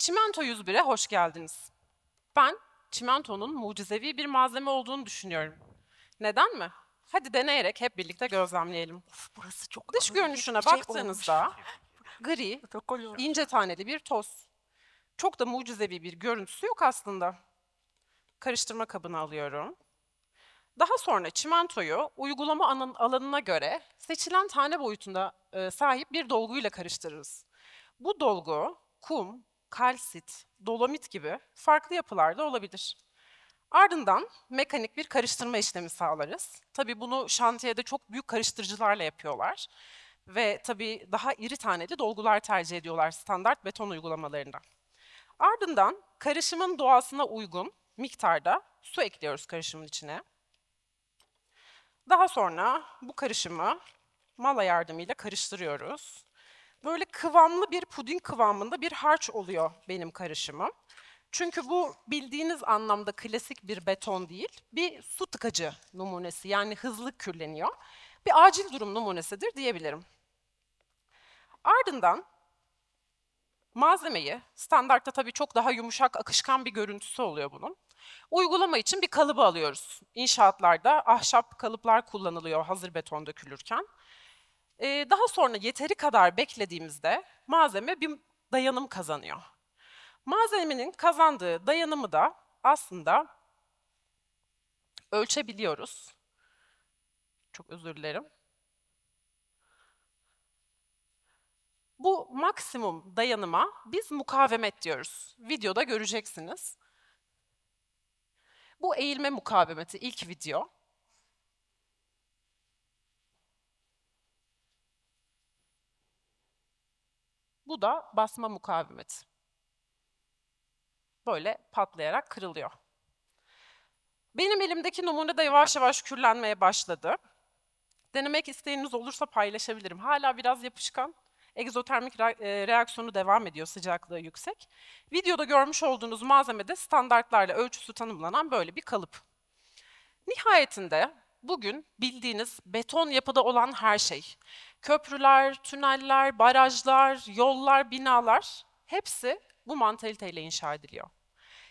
Çimento 101'e hoş geldiniz. Ben çimentonun mucizevi bir malzeme olduğunu düşünüyorum. Neden mi? Hadi deneyerek hep birlikte gözlemleyelim. Of, burası çok Dış görünüşüne şey baktığınızda gri, Çok oluyor. ince taneli bir toz. Çok da mucizevi bir görüntüsü yok aslında. Karıştırma kabına alıyorum. Daha sonra çimentoyu uygulama alan- alanına göre seçilen tane boyutunda e, sahip bir dolguyla karıştırırız. Bu dolgu kum, kalsit, dolomit gibi farklı yapılarda olabilir. Ardından mekanik bir karıştırma işlemi sağlarız. Tabii bunu şantiyede çok büyük karıştırıcılarla yapıyorlar. Ve tabii daha iri taneli dolgular tercih ediyorlar standart beton uygulamalarında. Ardından karışımın doğasına uygun miktarda su ekliyoruz karışımın içine. Daha sonra bu karışımı mala yardımıyla karıştırıyoruz. Böyle kıvamlı bir puding kıvamında bir harç oluyor benim karışımım. Çünkü bu bildiğiniz anlamda klasik bir beton değil, bir su tıkacı numunesi yani hızlı kürleniyor. Bir acil durum numunesidir diyebilirim. Ardından malzemeyi, standartta tabii çok daha yumuşak, akışkan bir görüntüsü oluyor bunun. Uygulama için bir kalıbı alıyoruz. İnşaatlarda ahşap kalıplar kullanılıyor hazır beton dökülürken. Ee, daha sonra yeteri kadar beklediğimizde malzeme bir dayanım kazanıyor. Malzemenin kazandığı dayanımı da aslında ölçebiliyoruz. Çok özür dilerim. Bu maksimum dayanıma biz mukavemet diyoruz. Videoda göreceksiniz. Bu eğilme mukavemeti ilk video. Bu da basma mukavemeti. Böyle patlayarak kırılıyor. Benim elimdeki numune de yavaş yavaş kürlenmeye başladı. Denemek isteğiniz olursa paylaşabilirim. Hala biraz yapışkan. Egzotermik e, reaksiyonu devam ediyor, sıcaklığı yüksek. Videoda görmüş olduğunuz malzeme de standartlarla ölçüsü tanımlanan böyle bir kalıp. Nihayetinde bugün bildiğiniz beton yapıda olan her şey, köprüler, tüneller, barajlar, yollar, binalar hepsi bu mantaliteyle inşa ediliyor.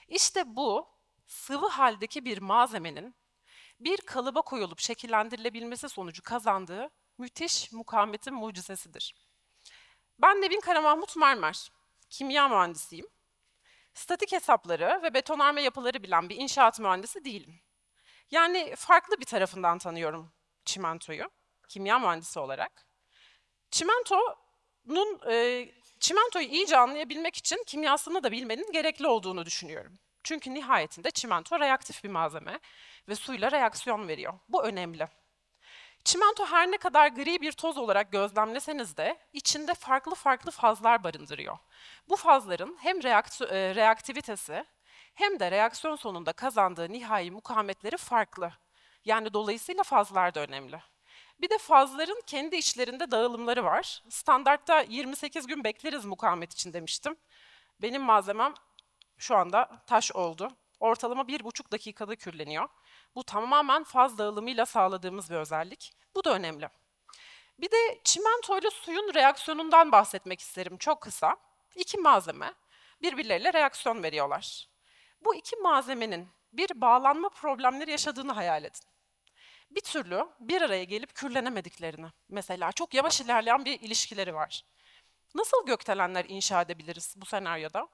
İşte bu sıvı haldeki bir malzemenin bir kalıba koyulup şekillendirilebilmesi sonucu kazandığı müthiş mukavemetin mucizesidir. Ben Nevin Karamahmut Mermer, kimya mühendisiyim. Statik hesapları ve betonarme yapıları bilen bir inşaat mühendisi değilim. Yani farklı bir tarafından tanıyorum çimentoyu, kimya mühendisi olarak. Çimentonun, e, çimentoyu iyice anlayabilmek için kimyasını da bilmenin gerekli olduğunu düşünüyorum. Çünkü nihayetinde çimento reaktif bir malzeme ve suyla reaksiyon veriyor. Bu önemli. Çimento her ne kadar gri bir toz olarak gözlemleseniz de içinde farklı farklı fazlar barındırıyor. Bu fazların hem reaktü- e, reaktivitesi hem de reaksiyon sonunda kazandığı nihai mukavemetleri farklı. Yani dolayısıyla fazlar da önemli. Bir de fazların kendi içlerinde dağılımları var. Standartta 28 gün bekleriz mukavemet için demiştim. Benim malzemem şu anda taş oldu. Ortalama bir buçuk dakikada kürleniyor. Bu tamamen faz dağılımıyla sağladığımız bir özellik. Bu da önemli. Bir de çimento ile suyun reaksiyonundan bahsetmek isterim çok kısa. İki malzeme birbirleriyle reaksiyon veriyorlar. Bu iki malzemenin bir bağlanma problemleri yaşadığını hayal edin. Bir türlü bir araya gelip kürlenemediklerini, mesela çok yavaş ilerleyen bir ilişkileri var. Nasıl gökdelenler inşa edebiliriz bu senaryoda?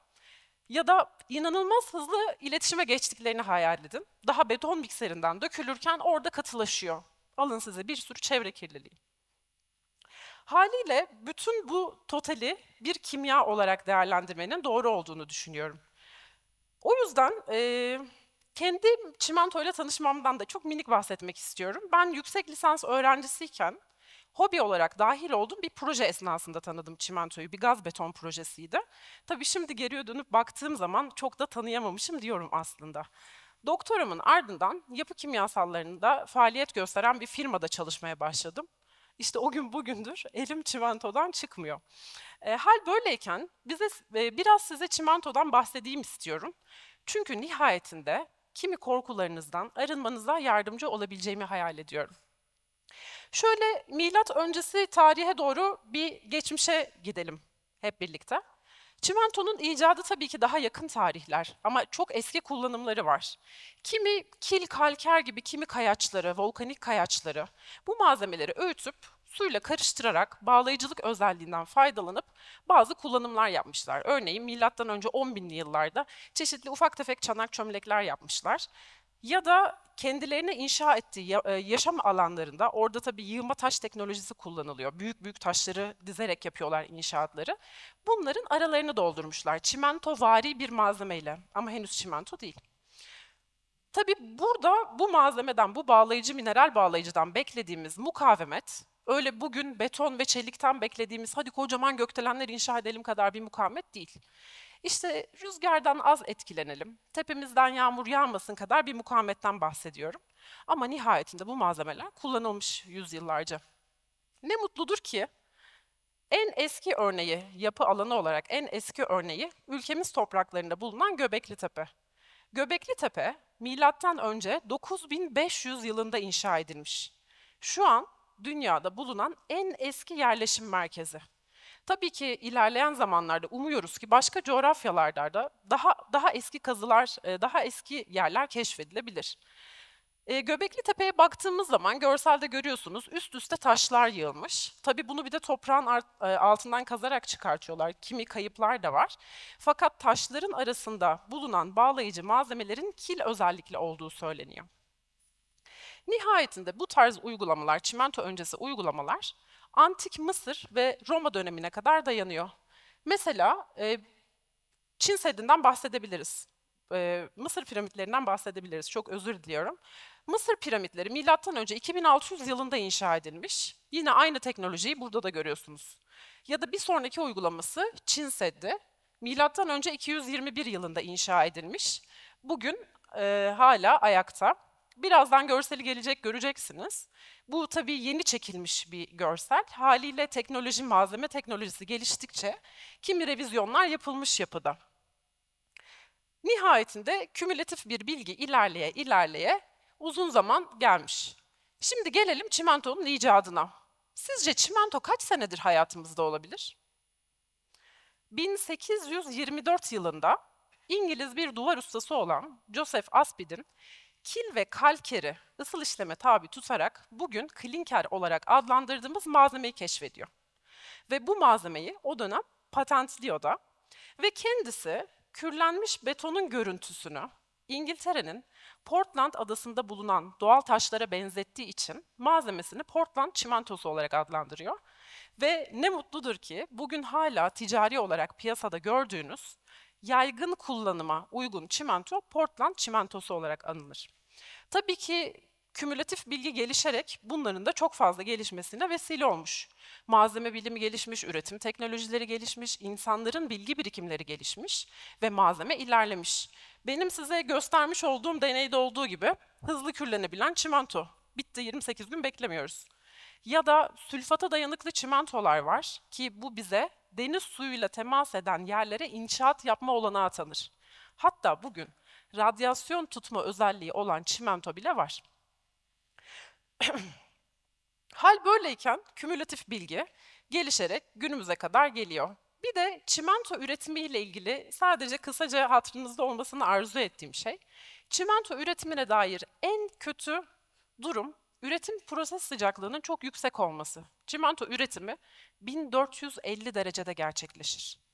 Ya da inanılmaz hızlı iletişime geçtiklerini hayal edin. Daha beton mikserinden dökülürken orada katılaşıyor. Alın size bir sürü çevre kirliliği. Haliyle bütün bu totali bir kimya olarak değerlendirmenin doğru olduğunu düşünüyorum. O yüzden e, kendi çimentoyla tanışmamdan da çok minik bahsetmek istiyorum. Ben yüksek lisans öğrencisiyken hobi olarak dahil olduğum bir proje esnasında tanıdım çimentoyu. Bir gaz beton projesiydi. Tabii şimdi geriye dönüp baktığım zaman çok da tanıyamamışım diyorum aslında. Doktoramın ardından yapı kimyasallarında faaliyet gösteren bir firmada çalışmaya başladım. İşte o gün bugündür elim çimentodan çıkmıyor. E, hal böyleyken bize e, biraz size çimentodan bahsedeyim istiyorum. Çünkü nihayetinde kimi korkularınızdan arınmanıza yardımcı olabileceğimi hayal ediyorum. Şöyle milat öncesi tarihe doğru bir geçmişe gidelim hep birlikte. Çimentonun icadı tabii ki daha yakın tarihler ama çok eski kullanımları var. Kimi kil kalker gibi kimi kayaçları, volkanik kayaçları bu malzemeleri öğütüp suyla karıştırarak bağlayıcılık özelliğinden faydalanıp bazı kullanımlar yapmışlar. Örneğin milattan önce 10 binli yıllarda çeşitli ufak tefek çanak çömlekler yapmışlar. Ya da kendilerine inşa ettiği e, yaşam alanlarında orada tabii yığma taş teknolojisi kullanılıyor. Büyük büyük taşları dizerek yapıyorlar inşaatları. Bunların aralarını doldurmuşlar. Çimento vari bir malzemeyle ama henüz çimento değil. Tabii burada bu malzemeden, bu bağlayıcı mineral bağlayıcıdan beklediğimiz mukavemet öyle bugün beton ve çelikten beklediğimiz hadi kocaman gökdelenler inşa edelim kadar bir mukavemet değil. İşte rüzgardan az etkilenelim, tepemizden yağmur yağmasın kadar bir mukavemetten bahsediyorum. Ama nihayetinde bu malzemeler kullanılmış yüzyıllarca. Ne mutludur ki en eski örneği, yapı alanı olarak en eski örneği ülkemiz topraklarında bulunan Göbekli Tepe. Göbekli Tepe milattan önce 9500 yılında inşa edilmiş. Şu an dünyada bulunan en eski yerleşim merkezi. Tabii ki ilerleyen zamanlarda umuyoruz ki başka coğrafyalarda da daha daha eski kazılar, e, daha eski yerler keşfedilebilir. E, Göbekli Tepe'ye baktığımız zaman görselde görüyorsunuz üst üste taşlar yığılmış. Tabii bunu bir de toprağın e, altından kazarak çıkartıyorlar. Kimi kayıplar da var. Fakat taşların arasında bulunan bağlayıcı malzemelerin kil özellikle olduğu söyleniyor. Nihayetinde bu tarz uygulamalar, çimento öncesi uygulamalar Antik Mısır ve Roma dönemine kadar dayanıyor. Mesela e, Çin Seddi'nden bahsedebiliriz. E, Mısır piramitlerinden bahsedebiliriz. Çok özür diliyorum. Mısır piramitleri milattan önce 2600 yılında inşa edilmiş. Yine aynı teknolojiyi burada da görüyorsunuz. Ya da bir sonraki uygulaması Çin Seddi. Milattan önce 221 yılında inşa edilmiş. Bugün e, hala ayakta. Birazdan görseli gelecek göreceksiniz. Bu tabii yeni çekilmiş bir görsel. Haliyle teknoloji, malzeme teknolojisi geliştikçe kimi revizyonlar yapılmış yapıda. Nihayetinde kümülatif bir bilgi ilerleye ilerleye uzun zaman gelmiş. Şimdi gelelim çimentonun icadına. Sizce çimento kaç senedir hayatımızda olabilir? 1824 yılında İngiliz bir duvar ustası olan Joseph Aspid'in kil ve kalkeri ısıl işleme tabi tutarak bugün klinker olarak adlandırdığımız malzemeyi keşfediyor. Ve bu malzemeyi o dönem patentliyor da ve kendisi kürlenmiş betonun görüntüsünü İngiltere'nin Portland adasında bulunan doğal taşlara benzettiği için malzemesini Portland çimentosu olarak adlandırıyor. Ve ne mutludur ki bugün hala ticari olarak piyasada gördüğünüz yaygın kullanıma uygun çimento Portland çimentosu olarak anılır. Tabii ki kümülatif bilgi gelişerek bunların da çok fazla gelişmesine vesile olmuş. Malzeme bilimi gelişmiş, üretim teknolojileri gelişmiş, insanların bilgi birikimleri gelişmiş ve malzeme ilerlemiş. Benim size göstermiş olduğum deneyde olduğu gibi hızlı kürlenebilen çimento. Bitti 28 gün beklemiyoruz. Ya da sülfata dayanıklı çimentolar var ki bu bize deniz suyuyla temas eden yerlere inşaat yapma olanağı tanır. Hatta bugün radyasyon tutma özelliği olan çimento bile var. Hal böyleyken kümülatif bilgi gelişerek günümüze kadar geliyor. Bir de çimento üretimiyle ilgili sadece kısaca hatırınızda olmasını arzu ettiğim şey, çimento üretimine dair en kötü durum üretim proses sıcaklığının çok yüksek olması. Çimento üretimi 1450 derecede gerçekleşir.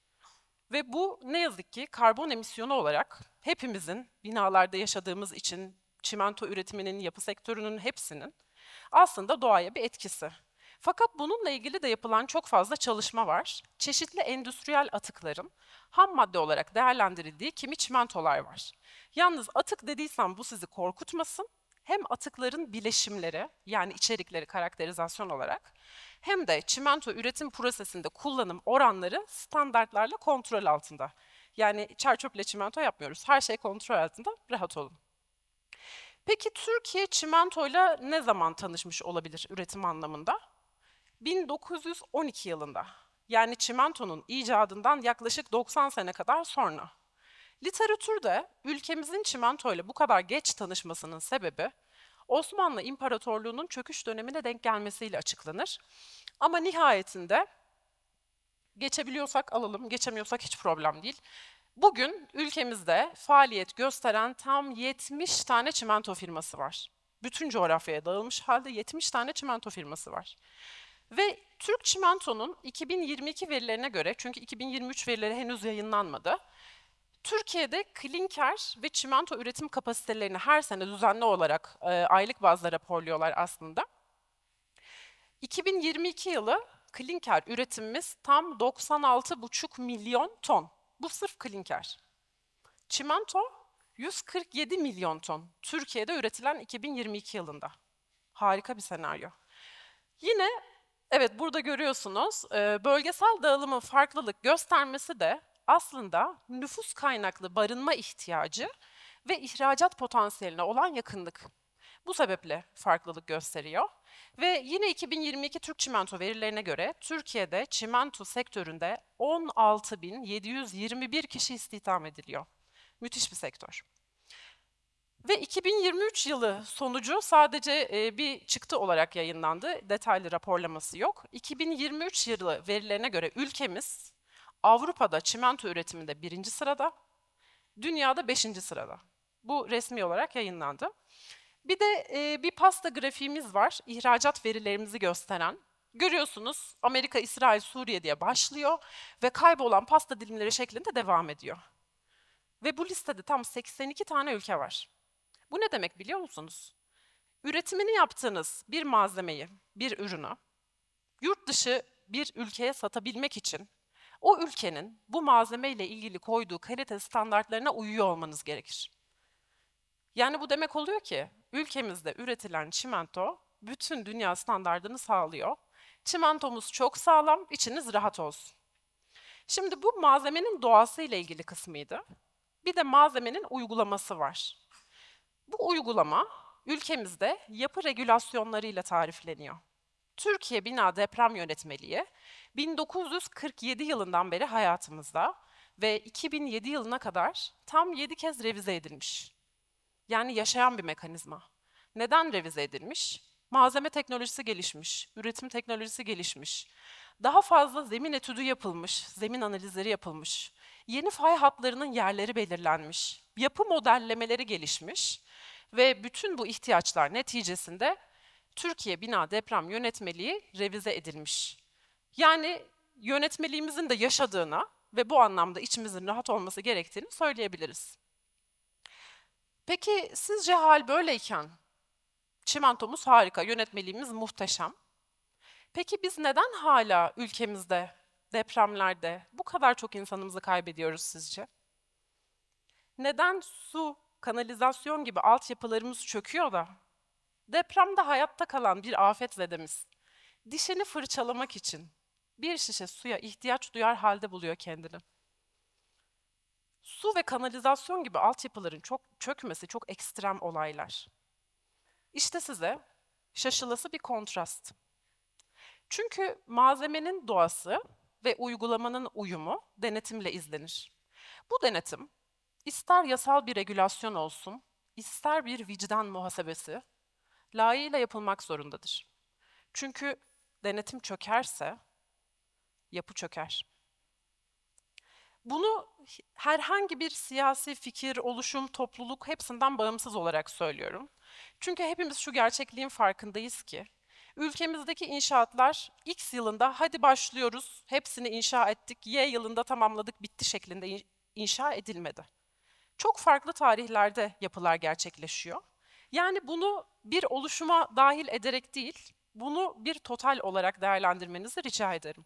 Ve bu ne yazık ki karbon emisyonu olarak hepimizin binalarda yaşadığımız için çimento üretiminin, yapı sektörünün hepsinin aslında doğaya bir etkisi. Fakat bununla ilgili de yapılan çok fazla çalışma var. Çeşitli endüstriyel atıkların ham madde olarak değerlendirildiği kimi çimentolar var. Yalnız atık dediysem bu sizi korkutmasın. Hem atıkların bileşimleri yani içerikleri karakterizasyon olarak hem de çimento üretim prosesinde kullanım oranları standartlarla kontrol altında. Yani çerçöple çimento yapmıyoruz. Her şey kontrol altında. Rahat olun. Peki Türkiye çimentoyla ne zaman tanışmış olabilir üretim anlamında? 1912 yılında. Yani çimentonun icadından yaklaşık 90 sene kadar sonra. Literatürde ülkemizin çimentoyla bu kadar geç tanışmasının sebebi Osmanlı İmparatorluğu'nun çöküş dönemine denk gelmesiyle açıklanır. Ama nihayetinde Geçebiliyorsak alalım, geçemiyorsak hiç problem değil. Bugün ülkemizde faaliyet gösteren tam 70 tane çimento firması var. Bütün coğrafyaya dağılmış halde 70 tane çimento firması var. Ve Türk Çimento'nun 2022 verilerine göre, çünkü 2023 verileri henüz yayınlanmadı, Türkiye'de klinker ve çimento üretim kapasitelerini her sene düzenli olarak e, aylık bazda raporluyorlar aslında. 2022 yılı klinker üretimimiz tam 96,5 milyon ton. Bu sırf klinker. Çimento 147 milyon ton Türkiye'de üretilen 2022 yılında. Harika bir senaryo. Yine evet burada görüyorsunuz e, bölgesel dağılımın farklılık göstermesi de aslında nüfus kaynaklı barınma ihtiyacı ve ihracat potansiyeline olan yakınlık. Bu sebeple farklılık gösteriyor. Ve yine 2022 Türk Çimento verilerine göre Türkiye'de çimento sektöründe 16.721 kişi istihdam ediliyor. Müthiş bir sektör. Ve 2023 yılı sonucu sadece e, bir çıktı olarak yayınlandı. Detaylı raporlaması yok. 2023 yılı verilerine göre ülkemiz Avrupa'da çimento üretiminde birinci sırada, dünyada beşinci sırada. Bu resmi olarak yayınlandı. Bir de e, bir pasta grafiğimiz var, ihracat verilerimizi gösteren. Görüyorsunuz Amerika, İsrail, Suriye diye başlıyor ve kaybolan pasta dilimleri şeklinde devam ediyor. Ve bu listede tam 82 tane ülke var. Bu ne demek biliyor musunuz? Üretimini yaptığınız bir malzemeyi, bir ürünü yurt dışı bir ülkeye satabilmek için o ülkenin bu malzeme ile ilgili koyduğu kalite standartlarına uyuyor olmanız gerekir. Yani bu demek oluyor ki ülkemizde üretilen çimento bütün dünya standartını sağlıyor. Çimentomuz çok sağlam, içiniz rahat olsun. Şimdi bu malzemenin doğası ile ilgili kısmıydı. Bir de malzemenin uygulaması var. Bu uygulama ülkemizde yapı regülasyonlarıyla tarifleniyor. Türkiye Bina Deprem Yönetmeliği 1947 yılından beri hayatımızda ve 2007 yılına kadar tam 7 kez revize edilmiş. Yani yaşayan bir mekanizma. Neden revize edilmiş? Malzeme teknolojisi gelişmiş, üretim teknolojisi gelişmiş. Daha fazla zemin etüdü yapılmış, zemin analizleri yapılmış. Yeni fay hatlarının yerleri belirlenmiş. Yapı modellemeleri gelişmiş ve bütün bu ihtiyaçlar neticesinde Türkiye Bina Deprem Yönetmeliği revize edilmiş. Yani yönetmeliğimizin de yaşadığına ve bu anlamda içimizin rahat olması gerektiğini söyleyebiliriz. Peki sizce hal böyleyken çimentomuz harika, yönetmeliğimiz muhteşem. Peki biz neden hala ülkemizde depremlerde bu kadar çok insanımızı kaybediyoruz sizce? Neden su, kanalizasyon gibi altyapılarımız çöküyor da depremde hayatta kalan bir afet zedemiz dişini fırçalamak için bir şişe suya ihtiyaç duyar halde buluyor kendini. Su ve kanalizasyon gibi altyapıların çok çökmesi çok ekstrem olaylar. İşte size şaşılası bir kontrast. Çünkü malzemenin doğası ve uygulamanın uyumu denetimle izlenir. Bu denetim ister yasal bir regülasyon olsun, ister bir vicdan muhasebesi layığıyla yapılmak zorundadır. Çünkü denetim çökerse yapı çöker. Bunu herhangi bir siyasi fikir, oluşum, topluluk hepsinden bağımsız olarak söylüyorum. Çünkü hepimiz şu gerçekliğin farkındayız ki ülkemizdeki inşaatlar X yılında hadi başlıyoruz, hepsini inşa ettik, Y yılında tamamladık, bitti şeklinde inşa edilmedi. Çok farklı tarihlerde yapılar gerçekleşiyor. Yani bunu bir oluşuma dahil ederek değil, bunu bir total olarak değerlendirmenizi rica ederim.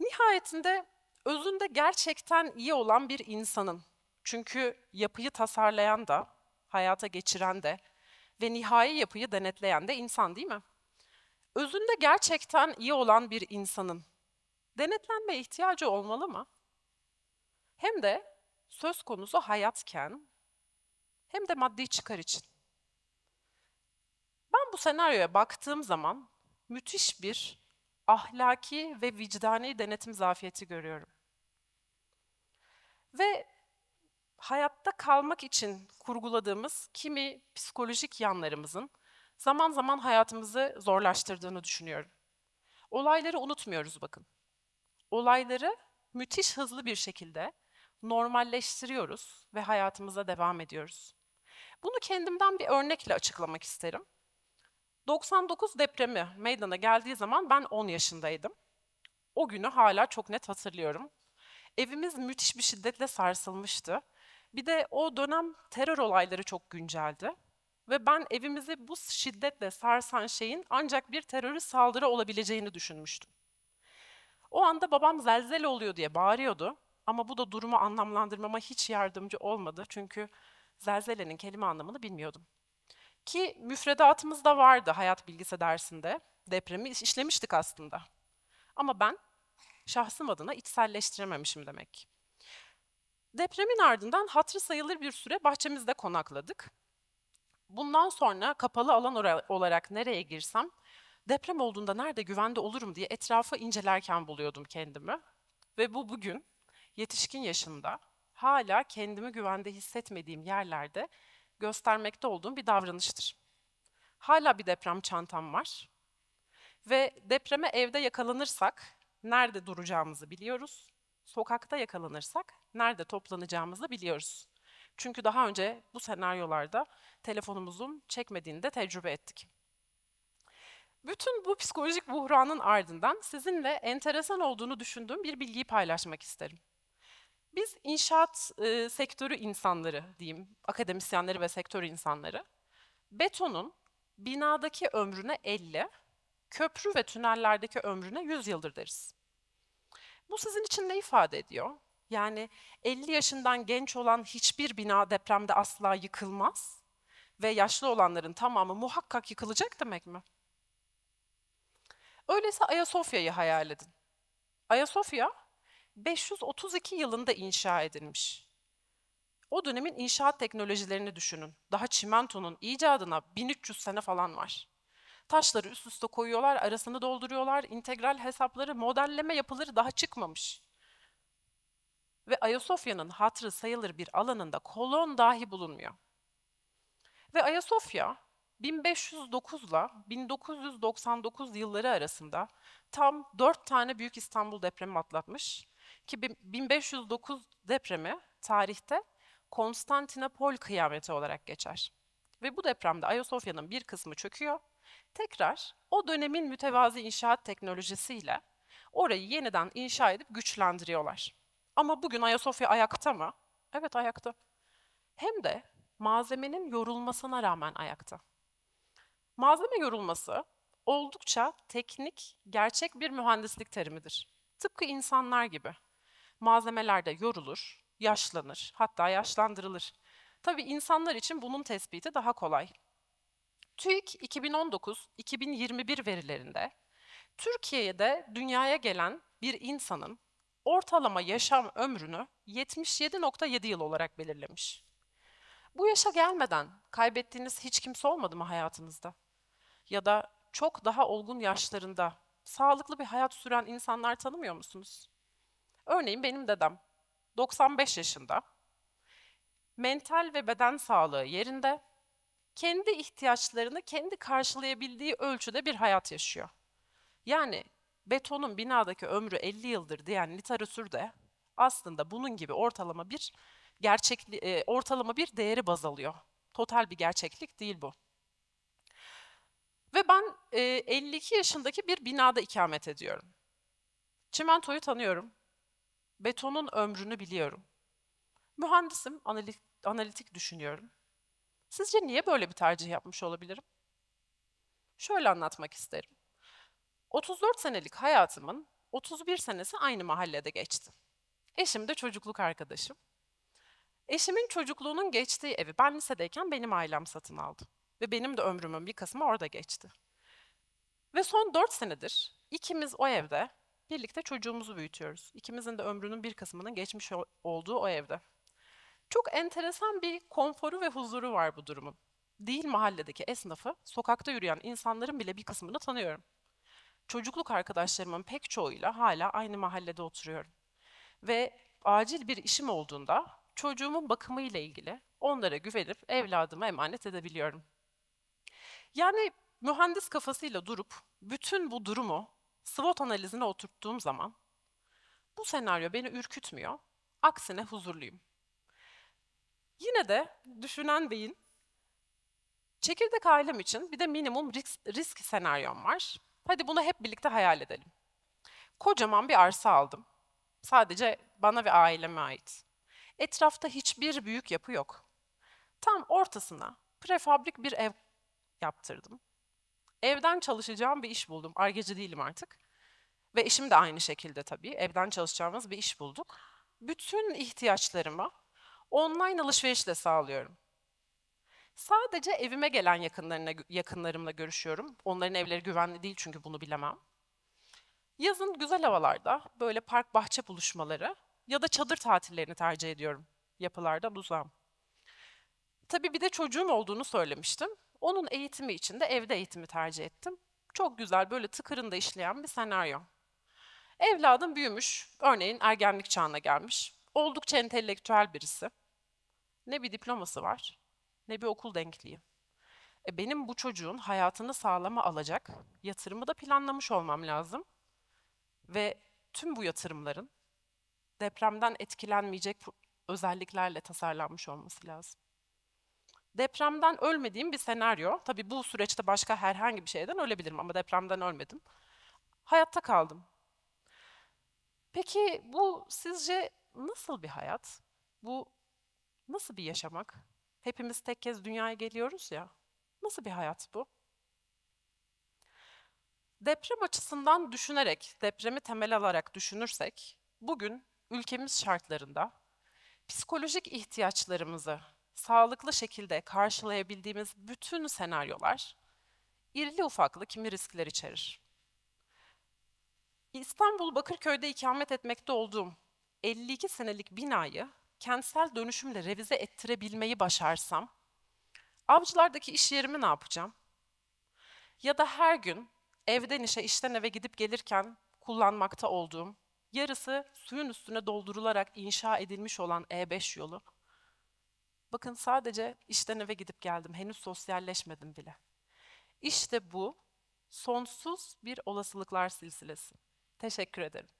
Nihayetinde özünde gerçekten iyi olan bir insanın, çünkü yapıyı tasarlayan da, hayata geçiren de ve nihai yapıyı denetleyen de insan değil mi? Özünde gerçekten iyi olan bir insanın denetlenme ihtiyacı olmalı mı? Hem de söz konusu hayatken hem de maddi çıkar için. Ben bu senaryoya baktığım zaman müthiş bir ahlaki ve vicdani denetim zafiyeti görüyorum. Ve hayatta kalmak için kurguladığımız kimi psikolojik yanlarımızın zaman zaman hayatımızı zorlaştırdığını düşünüyorum. Olayları unutmuyoruz bakın. olayları müthiş hızlı bir şekilde normalleştiriyoruz ve hayatımıza devam ediyoruz. Bunu kendimden bir örnekle açıklamak isterim. 99 depremi meydana geldiği zaman ben 10 yaşındaydım. O günü hala çok net hatırlıyorum. Evimiz müthiş bir şiddetle sarsılmıştı. Bir de o dönem terör olayları çok günceldi. Ve ben evimizi bu şiddetle sarsan şeyin ancak bir terörist saldırı olabileceğini düşünmüştüm. O anda babam zelzele oluyor diye bağırıyordu ama bu da durumu anlamlandırmama hiç yardımcı olmadı çünkü zelzelenin kelime anlamını bilmiyordum. Ki müfredatımızda vardı hayat bilgisi dersinde. Depremi işlemiştik aslında. Ama ben şahsım adına içselleştirememişim demek. Depremin ardından hatırı sayılır bir süre bahçemizde konakladık. Bundan sonra kapalı alan olarak nereye girsem deprem olduğunda nerede güvende olurum diye etrafı incelerken buluyordum kendimi. Ve bu bugün yetişkin yaşımda hala kendimi güvende hissetmediğim yerlerde göstermekte olduğum bir davranıştır. Hala bir deprem çantam var. Ve depreme evde yakalanırsak nerede duracağımızı biliyoruz. Sokakta yakalanırsak nerede toplanacağımızı biliyoruz. Çünkü daha önce bu senaryolarda telefonumuzun çekmediğini de tecrübe ettik. Bütün bu psikolojik buhranın ardından sizinle enteresan olduğunu düşündüğüm bir bilgiyi paylaşmak isterim. Biz inşaat e, sektörü insanları diyeyim, akademisyenleri ve sektör insanları, betonun binadaki ömrüne 50, köprü ve tünellerdeki ömrüne 100 yıldır deriz. Bu sizin için ne ifade ediyor? Yani 50 yaşından genç olan hiçbir bina depremde asla yıkılmaz ve yaşlı olanların tamamı muhakkak yıkılacak demek mi? Öyleyse Ayasofya'yı hayal edin. Ayasofya 532 yılında inşa edilmiş. O dönemin inşaat teknolojilerini düşünün. Daha çimentonun icadına 1300 sene falan var. Taşları üst üste koyuyorlar, arasını dolduruyorlar, integral hesapları, modelleme yapıları daha çıkmamış. Ve Ayasofya'nın hatırı sayılır bir alanında kolon dahi bulunmuyor. Ve Ayasofya 1509 ile 1999 yılları arasında tam dört tane Büyük İstanbul depremi atlatmış ki 1509 depremi tarihte Konstantinopol kıyameti olarak geçer. Ve bu depremde Ayasofya'nın bir kısmı çöküyor. Tekrar o dönemin mütevazi inşaat teknolojisiyle orayı yeniden inşa edip güçlendiriyorlar. Ama bugün Ayasofya ayakta mı? Evet ayakta. Hem de malzemenin yorulmasına rağmen ayakta. Malzeme yorulması oldukça teknik, gerçek bir mühendislik terimidir. Tıpkı insanlar gibi. Malzemeler de yorulur, yaşlanır, hatta yaşlandırılır. Tabii insanlar için bunun tespiti daha kolay. TÜİK 2019-2021 verilerinde Türkiye'de dünyaya gelen bir insanın ortalama yaşam ömrünü 77.7 yıl olarak belirlemiş. Bu yaşa gelmeden kaybettiğiniz hiç kimse olmadı mı hayatınızda? Ya da çok daha olgun yaşlarında sağlıklı bir hayat süren insanlar tanımıyor musunuz? Örneğin benim dedem 95 yaşında. Mental ve beden sağlığı yerinde. Kendi ihtiyaçlarını kendi karşılayabildiği ölçüde bir hayat yaşıyor. Yani betonun binadaki ömrü 50 yıldır diyen literatürde aslında bunun gibi ortalama bir gerçekli, e, ortalama bir değeri baz alıyor. Total bir gerçeklik değil bu. Ve ben e, 52 yaşındaki bir binada ikamet ediyorum. Çimentoyu tanıyorum. Betonun ömrünü biliyorum. Mühendisim, analitik, analitik düşünüyorum. Sizce niye böyle bir tercih yapmış olabilirim? Şöyle anlatmak isterim. 34 senelik hayatımın 31 senesi aynı mahallede geçti. Eşim de çocukluk arkadaşım. Eşimin çocukluğunun geçtiği evi ben lisedeyken benim ailem satın aldı. Ve benim de ömrümün bir kısmı orada geçti. Ve son 4 senedir ikimiz o evde birlikte çocuğumuzu büyütüyoruz. İkimizin de ömrünün bir kısmının geçmiş olduğu o evde. Çok enteresan bir konforu ve huzuru var bu durumun. Değil mahalledeki esnafı, sokakta yürüyen insanların bile bir kısmını tanıyorum. Çocukluk arkadaşlarımın pek çoğuyla hala aynı mahallede oturuyorum. Ve acil bir işim olduğunda çocuğumun bakımı ile ilgili onlara güvenip evladımı emanet edebiliyorum. Yani mühendis kafasıyla durup bütün bu durumu SWOT analizine oturttuğum zaman Bu senaryo beni ürkütmüyor. Aksine huzurluyum. Yine de düşünen beyin, çekirdek ailem için bir de minimum risk, risk senaryom var. Hadi bunu hep birlikte hayal edelim. Kocaman bir arsa aldım. Sadece bana ve aileme ait. Etrafta hiçbir büyük yapı yok. Tam ortasına prefabrik bir ev yaptırdım. Evden çalışacağım bir iş buldum. Argeci değilim artık. Ve eşim de aynı şekilde tabii. Evden çalışacağımız bir iş bulduk. Bütün ihtiyaçlarımı online alışverişle sağlıyorum. Sadece evime gelen yakınlarına, yakınlarımla görüşüyorum. Onların evleri güvenli değil çünkü bunu bilemem. Yazın güzel havalarda böyle park bahçe buluşmaları ya da çadır tatillerini tercih ediyorum. Yapılardan uzağım. Tabii bir de çocuğum olduğunu söylemiştim. Onun eğitimi için de evde eğitimi tercih ettim. Çok güzel böyle tıkırında işleyen bir senaryo. Evladım büyümüş, örneğin ergenlik çağına gelmiş. Oldukça entelektüel birisi. Ne bir diploması var, ne bir okul denkliği. E benim bu çocuğun hayatını sağlama alacak yatırımı da planlamış olmam lazım. Ve tüm bu yatırımların depremden etkilenmeyecek özelliklerle tasarlanmış olması lazım. Depremden ölmediğim bir senaryo. Tabii bu süreçte başka herhangi bir şeyden ölebilirim ama depremden ölmedim. Hayatta kaldım. Peki bu sizce nasıl bir hayat? Bu nasıl bir yaşamak? Hepimiz tek kez dünyaya geliyoruz ya. Nasıl bir hayat bu? Deprem açısından düşünerek, depremi temel alarak düşünürsek, bugün ülkemiz şartlarında psikolojik ihtiyaçlarımızı sağlıklı şekilde karşılayabildiğimiz bütün senaryolar irili ufaklı kimi riskler içerir. İstanbul Bakırköy'de ikamet etmekte olduğum 52 senelik binayı kentsel dönüşümle revize ettirebilmeyi başarsam, avcılardaki iş yerimi ne yapacağım? Ya da her gün evden işe, işten eve gidip gelirken kullanmakta olduğum, yarısı suyun üstüne doldurularak inşa edilmiş olan E5 yolu. Bakın sadece işten eve gidip geldim, henüz sosyalleşmedim bile. İşte bu sonsuz bir olasılıklar silsilesi. Teşekkür ederim.